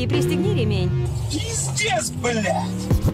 И пристегни ремень. Пиздец, блядь!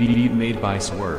Made by Swerve.